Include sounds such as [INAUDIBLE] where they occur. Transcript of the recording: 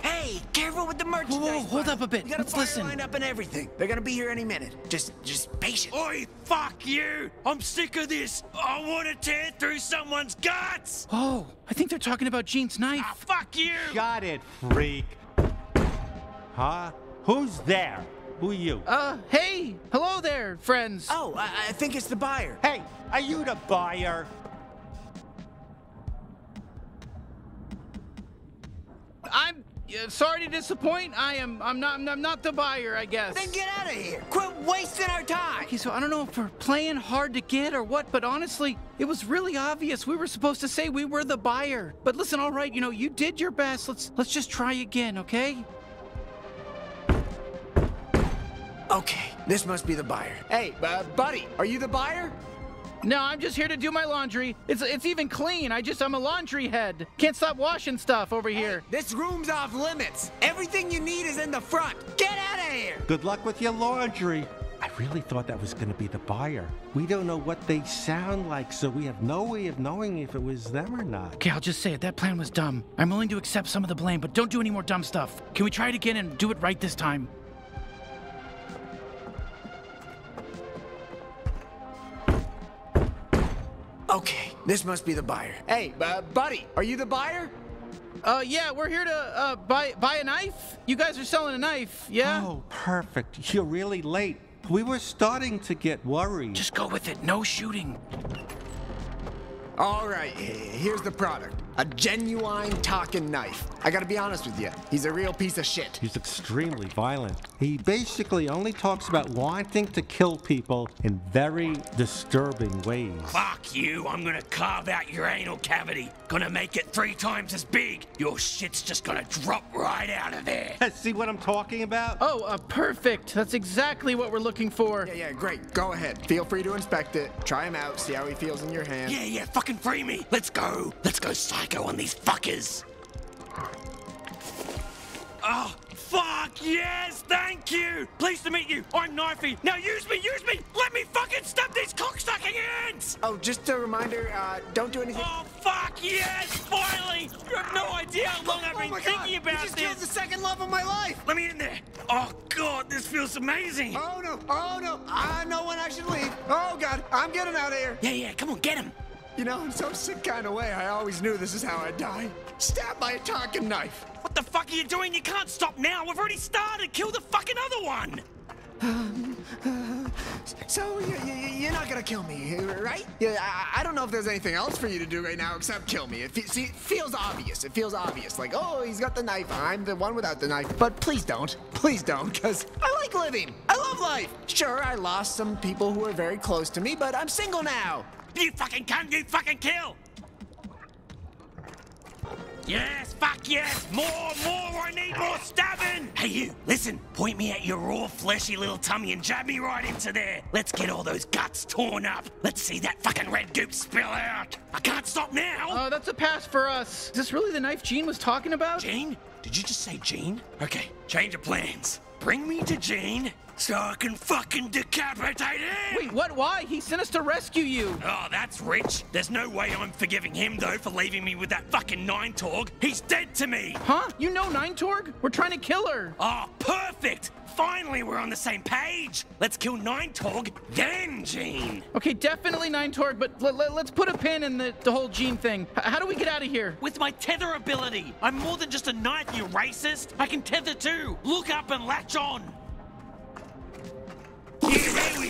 Hey, careful with the merchandise. Whoa, whoa, hold bud. up a bit. You got a Let's listen. lined up and everything. They're gonna be here any minute. Just, just patient. Oi, fuck you! I'm sick of this! I want to tear through someone's guts! Oh, I think they're talking about Gene's knife. Ah, fuck you! Got it, freak. Huh? Who's there? Who are you? Uh, hey, hello there, friends. Oh, I, I think it's the buyer. Hey, are you the buyer? I'm uh, sorry to disappoint. I am. I'm not. I'm not the buyer. I guess. Then get out of here. Quit wasting our time. Okay, so I don't know if we're playing hard to get or what, but honestly, it was really obvious. We were supposed to say we were the buyer. But listen, all right, you know, you did your best. Let's let's just try again, okay? Okay, this must be the buyer. Hey, uh, buddy, are you the buyer? No, I'm just here to do my laundry. It's it's even clean. I just I'm a laundry head. Can't stop washing stuff over here. This room's off limits. Everything you need is in the front. Get out of here. Good luck with your laundry. I really thought that was going to be the buyer. We don't know what they sound like, so we have no way of knowing if it was them or not. Okay, I'll just say it. That plan was dumb. I'm willing to accept some of the blame, but don't do any more dumb stuff. Can we try it again and do it right this time? Okay, this must be the buyer. Hey, uh, buddy, are you the buyer? Uh, yeah, we're here to uh buy buy a knife. You guys are selling a knife, yeah? Oh, perfect. You're really late. We were starting to get worried. Just go with it. No shooting. All right, here's the product. A genuine talking knife. I gotta be honest with you, he's a real piece of shit. He's extremely violent. He basically only talks about wanting to kill people in very disturbing ways. Fuck you! I'm gonna carve out your anal cavity. Gonna make it three times as big. Your shit's just gonna drop right out of there. [LAUGHS] See what I'm talking about? Oh, uh, perfect. That's exactly what we're looking for. Yeah, yeah, great. Go ahead. Feel free to inspect it. Try him out. See how he feels in your hand. Yeah, yeah, fucking free me. Let's go. Let's go psycho on these fuckers. Oh, fuck yes, thank you. Pleased to meet you. I'm Knifey. Now use me, use me. Let me fucking stab these cocksucking ants. Oh, just a reminder. Uh, don't do anything. Oh, fuck yes, finally. You have no idea how long I've Oh been my thinking God, about you just killed the second love of my life. Let me in there. Oh, God, this feels amazing. Oh no! Oh no! I know when I should leave. Oh God! I'm getting out of here. Yeah, yeah, come on, get him. You know, in some sick kind of way, I always knew this is how I'd die. Stabbed by a talking knife. What the fuck are you doing? You can't stop now. We've already started. Kill the fucking other one. [SIGHS] So you, you're not gonna kill me, right? Yeah, I, I don't know if there's anything else for you to do right now except kill me. It, fe- see, it feels obvious. It feels obvious. Like, oh, he's got the knife. I'm the one without the knife. But please don't. Please don't, because I like living. I love life. Sure, I lost some people who were very close to me, but I'm single now. You fucking cunt, you fucking kill! Yes, yes! More, more, I need more stabbing! Hey you, listen, point me at your raw fleshy little tummy and jab me right into there. Let's get all those guts torn up. Let's see that fucking red goop spill out. I can't stop now! Uh, that's a pass for us. Is this really the knife Gene was talking about? Jane? Did you just say Jane? Okay, change of plans. Bring me to Jane so I can fucking decapitate him! Wait, what? Why? He sent us to rescue you. Oh, that's rich. There's no way I'm forgiving him, though, for leaving me with that fucking Nine Torg. He's dead to me. Huh? You know Nine Torg? We're trying to kill her. Oh, perfect. Finally, we're on the same page. Let's kill Nine Torg, then Gene. Okay, definitely Nine Torg, but let's put a pin in the, the whole Gene thing. H how do we get out of here? With my tether ability. I'm more than just a knight, you racist. I can tether too. Look up and latch on.